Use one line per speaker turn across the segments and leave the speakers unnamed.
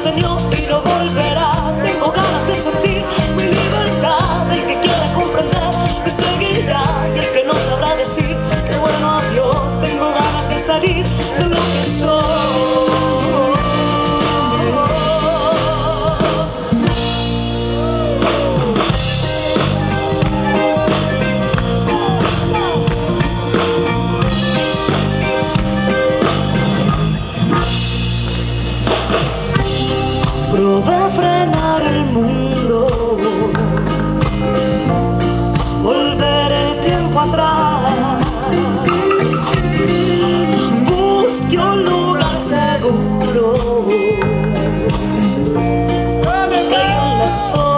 Señor y no volverá. de frenar el mundo. Volver el tiempo atrás. Busque un lugar seguro. En la zona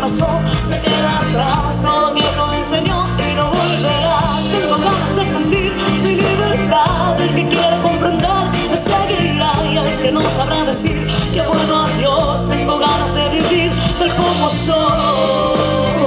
pasó se queda atrás, todo miedo me enseñó y no volverá. Tengo ganas de sentir mi libertad, el que quiere comprender me seguirá y el que no sabrá decir que bueno a Dios, tengo ganas de vivir tal como soy.